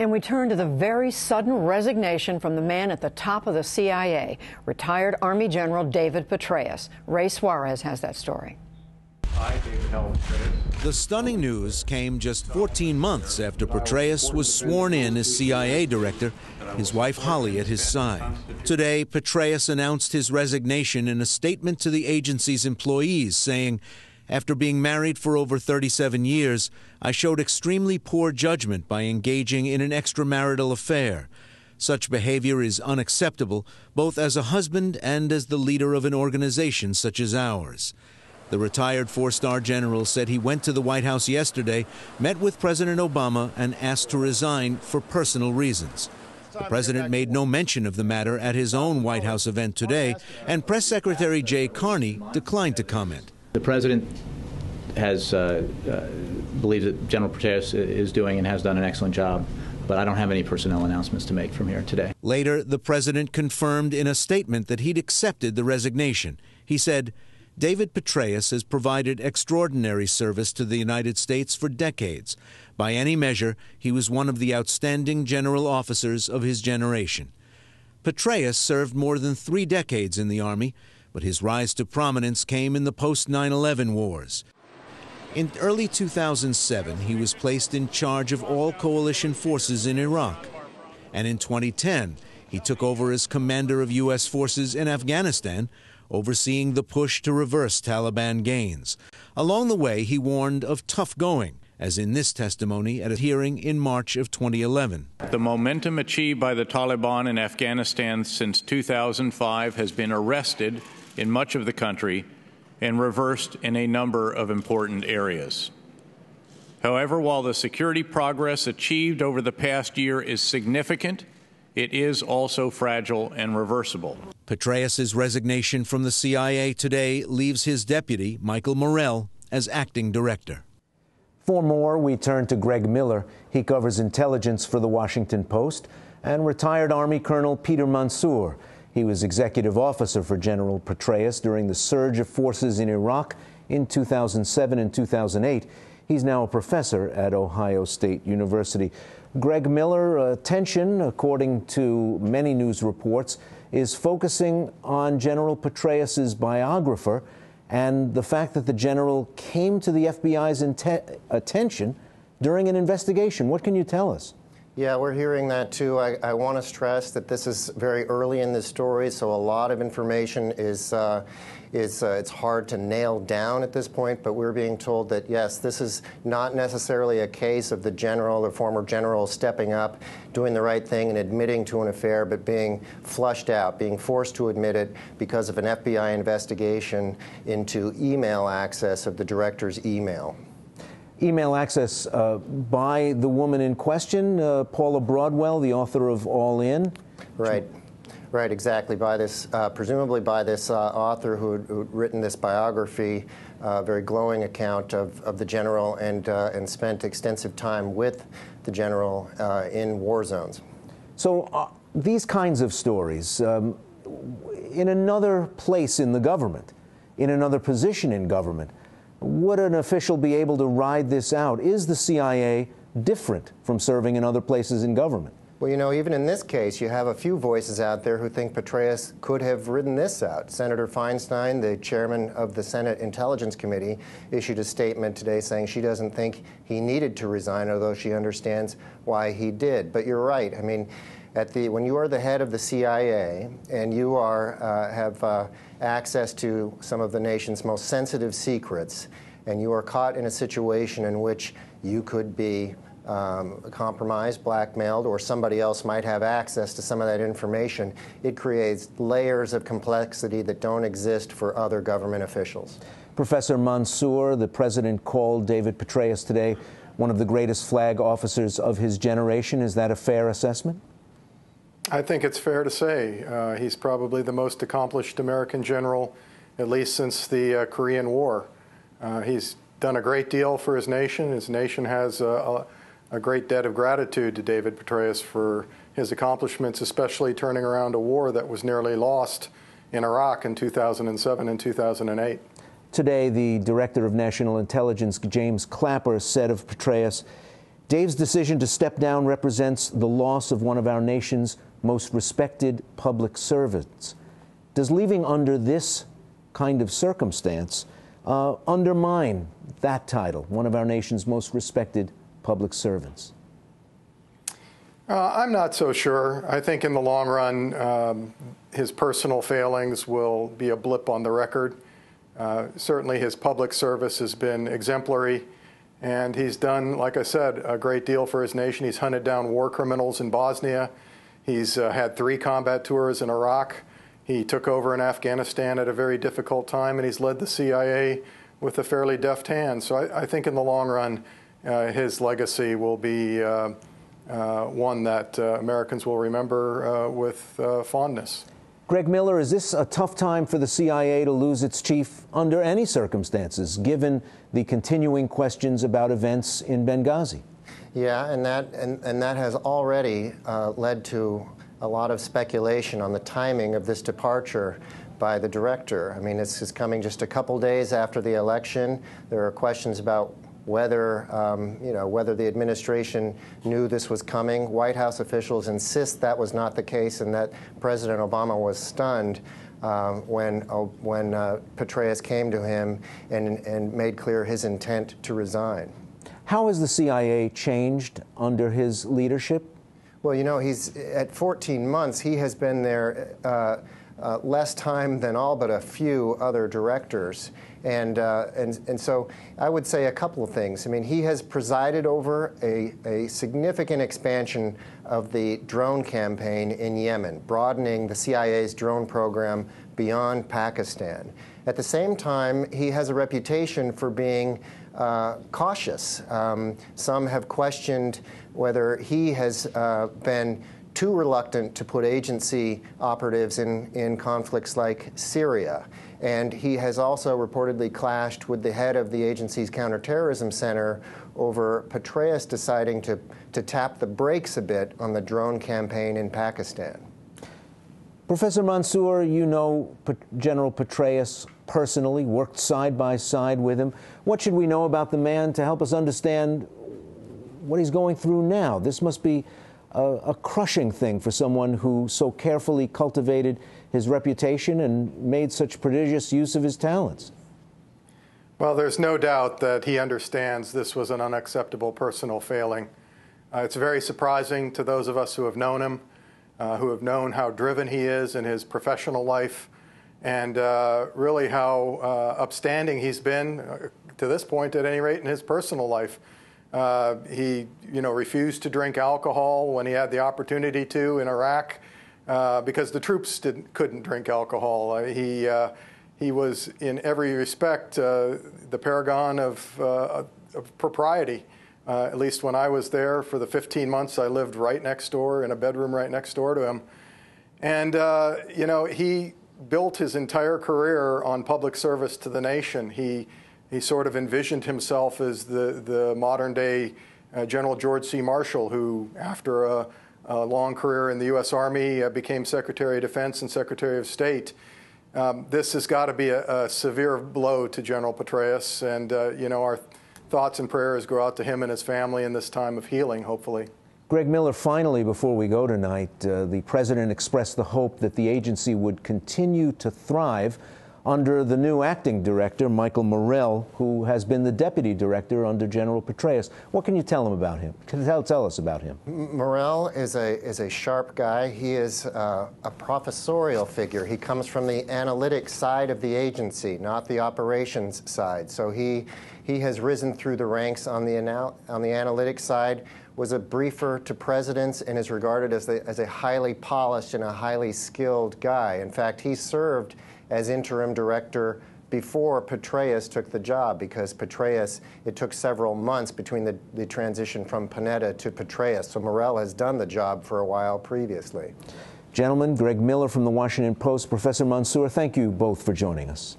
And we turn to the very sudden resignation from the man at the top of the CIA, retired Army General David Petraeus. Ray Suarez has that story. The stunning news came just 14 months after Petraeus was sworn in as CIA director, his wife Holly at his side. Today, Petraeus announced his resignation in a statement to the agency's employees, saying, after being married for over 37 years, I showed extremely poor judgment by engaging in an extramarital affair. Such behavior is unacceptable, both as a husband and as the leader of an organization such as ours. The retired four star general said he went to the White House yesterday, met with President Obama, and asked to resign for personal reasons. The president made no mention of the matter at his own White House event today, and Press Secretary Jay Carney declined to comment. The president has uh, uh, believes that General Petraeus is doing and has done an excellent job, but I don't have any personnel announcements to make from here today. Later, the president confirmed in a statement that he'd accepted the resignation. He said, David Petraeus has provided extraordinary service to the United States for decades. By any measure, he was one of the outstanding general officers of his generation. Petraeus served more than three decades in the Army but his rise to prominence came in the post 9 11 wars. In early 2007, he was placed in charge of all coalition forces in Iraq. And in 2010, he took over as commander of U.S. forces in Afghanistan, overseeing the push to reverse Taliban gains. Along the way, he warned of tough going, as in this testimony at a hearing in March of 2011. The momentum achieved by the Taliban in Afghanistan since 2005 has been arrested in much of the country and reversed in a number of important areas. However, while the security progress achieved over the past year is significant, it is also fragile and reversible. Petraeus' resignation from the CIA today leaves his deputy, Michael Morell, as acting director. For more, we turn to Greg Miller. He covers intelligence for the Washington Post, and retired Army Colonel Peter Mansoor. He was executive officer for General Petraeus during the surge of forces in Iraq in 2007 and 2008. He's now a professor at Ohio State University. Greg Miller, attention, according to many news reports, is focusing on General Petraeus's biographer and the fact that the general came to the FBI's attention during an investigation. What can you tell us? Yeah, we're hearing that too. I, I want to stress that this is very early in the story, so a lot of information is uh, is uh, it's hard to nail down at this point. But we're being told that yes, this is not necessarily a case of the general or former general stepping up, doing the right thing, and admitting to an affair, but being flushed out, being forced to admit it because of an FBI investigation into email access of the director's email email access uh, by the woman in question, uh, Paula Broadwell, the author of All In. Right. Right, exactly. By this, uh, presumably by this uh, author who had written this biography, uh, very glowing account of, of the general, and uh, and spent extensive time with the general in war zones. So these kinds of stories, um, in another place in the government, in another position in government, would an official be able to ride this out? Is the CIA different from serving in other places in government? Well, you know, even in this case, you have a few voices out there who think Petraeus could have ridden this out. Senator Feinstein, the chairman of the Senate Intelligence Committee, issued a statement today saying she doesn't think he needed to resign, although she understands why he did. But you're right. I mean, at the when you are the head of the CIA and you are uh, have uh, access to some of the nation's most sensitive secrets, and you are caught in a situation in which you could be um, compromised, blackmailed, or somebody else might have access to some of that information, it creates layers of complexity that don't exist for other government officials. Professor Mansoor, the president called David Petraeus today one of the greatest flag officers of his generation. Is that a fair assessment? I think it's fair to say uh, he's probably the most accomplished American general, at least since the uh, Korean War. Uh, he's done a great deal for his nation. His nation has a, a, great debt of gratitude to David Petraeus for his accomplishments, especially turning around a war that was nearly lost in Iraq in 2007 and 2008. Today, the Director of National Intelligence, James Clapper, said of Petraeus, Dave's decision to step down represents the loss of one of our nation's most respected public servants. Does leaving under this kind of circumstance uh, undermine that title, one of our nation's most respected public servants? Uh, I'm not so sure. I think in the long run, um, his personal failings will be a blip on the record. Uh, certainly, his public service has been exemplary, and he's done, like I said, a great deal for his nation. He's hunted down war criminals in Bosnia. He's uh, had three combat tours in Iraq. He took over in Afghanistan at a very difficult time, and he's led the CIA with a fairly deft hand. So I, I think in the long run, uh, his legacy will be uh, uh, one that uh, Americans will remember uh, with fondness. Greg Miller, is this a tough time for the CIA to lose its chief under any circumstances, given the continuing questions about events in Benghazi? Yeah, and that and, and that has already uh, led to a lot of speculation on the timing of this departure by the director. I mean, this is coming just a couple days after the election. There are questions about whether um, you know whether the administration knew this was coming. White House officials insist that was not the case, and that President Obama was stunned. Um, when uh, when uh, Petraeus came to him and, and made clear his intent to resign. How has the CIA changed under his leadership? Well, you know, he's at 14 months. He has been there uh, uh, less time than all but a few other directors. And, uh, and, and so I would say a couple of things. I mean, he has presided over a, a significant expansion of the drone campaign in Yemen, broadening the CIA's drone program beyond Pakistan. At the same time, he has a reputation for being uh, cautious. Um, some have questioned whether he has uh, been too reluctant to put agency operatives in, in conflicts like Syria. And he has also reportedly clashed with the head of the agency's counterterrorism center over Petraeus deciding to, to tap the brakes a bit on the drone campaign in Pakistan. Professor Mansoor, you know General Petraeus personally, worked side by side with him. What should we know about the man to help us understand what he's going through now? This must be a, a crushing thing for someone who so carefully cultivated his reputation and made such prodigious use of his talents. Well, there's no doubt that he understands this was an unacceptable personal failing. Uh, it's very surprising to those of us who have known him, uh, who have known how driven he is in his professional life, and uh, really how uh, upstanding he's been uh, to this point, at any rate, in his personal life. Uh, he, you know, refused to drink alcohol when he had the opportunity to in Iraq because the troops didn't, couldn't drink alcohol. He, he was, in every respect, uh, the paragon of, uh, of propriety. At least when I was there for the 15 months, I lived right next door in a bedroom right next door to him. And, you know, he built his entire career on public service to the nation. He he sort of envisioned himself as the, the modern day uh, General George C. Marshall, who, after a, a long career in the U.S. Army, uh, became Secretary of Defense and Secretary of State. Um, this has got to be a, a, severe blow to General Petraeus, and uh, you know our thoughts and prayers go out to him and his family in this time of healing, hopefully. Greg Miller, finally, before we go tonight, uh, the president expressed the hope that the agency would continue to thrive under the new acting director, Michael Morell, who has been the deputy director under General Petraeus. What can you tell him about him? Can Tell, tell us about him. Morell is a, is a sharp guy. He is uh, a professorial figure. He comes from the analytic side of the agency, not the operations side. So he, he has risen through the ranks on the, anal- on the analytics side was a briefer to presidents and is regarded as, the, as a highly polished and a highly skilled guy. In fact, he served as interim director before Petraeus took the job because Petraeus, it took several months between the, the transition from Panetta to Petraeus. So Morell has done the job for a while previously. Gentlemen, Greg Miller from the Washington Post, Professor Mansoor, thank you both for joining us.